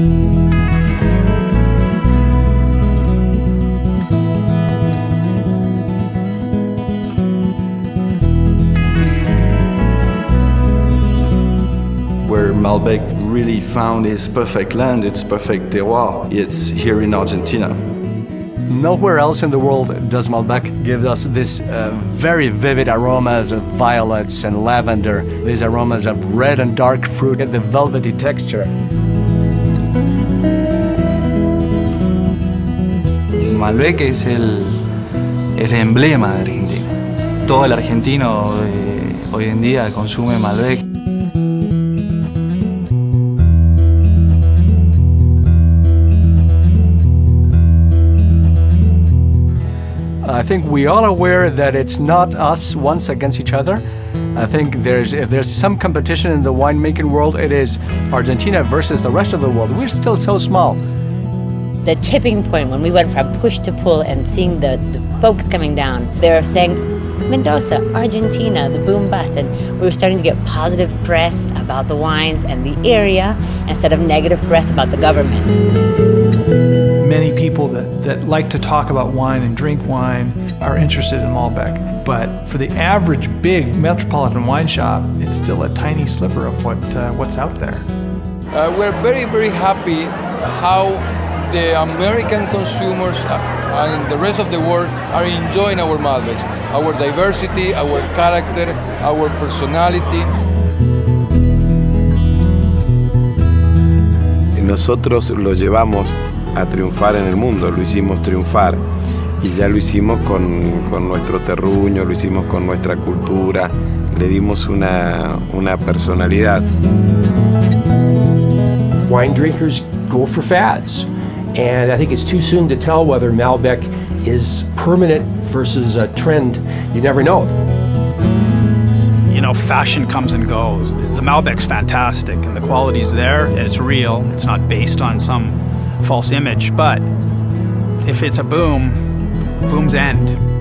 Where Malbec really found his perfect land, its perfect terroir, it's here in Argentina. Nowhere else in the world does Malbec give us this uh, very vivid aromas of violets and lavender, these aromas of red and dark fruit and the velvety texture. Malbec es el, el emblema de Argentina. Todo el argentino eh, hoy en día consume Malbec. I think we all aware that it's not us once against each other. I think there's if there's some competition in the winemaking world, it is Argentina versus the rest of the world. We're still so small. The tipping point when we went from push to pull and seeing the, the folks coming down, they're saying Mendoza, Argentina, the boom bust, and we were starting to get positive press about the wines and the area instead of negative press about the government many people that, that like to talk about wine and drink wine are interested in Malbec. But for the average big metropolitan wine shop, it's still a tiny sliver of what, uh, what's out there. Uh, we're very, very happy how the American consumers and the rest of the world are enjoying our Malbecs, our diversity, our character, our personality. Nosotros lo llevamos a triunfar en el mundo, lo hicimos triunfar y ya lo hicimos con, con nuestro terruño, lo hicimos con nuestra cultura, le dimos una, una personalidad. Wine drinkers go for fads, and I think it's too soon to tell whether Malbec is permanent versus a trend. You never know. You know, fashion comes and goes. The Malbec's fantastic, and the quality's there, and it's real. It's not based on some false image, but if it's a boom, booms end.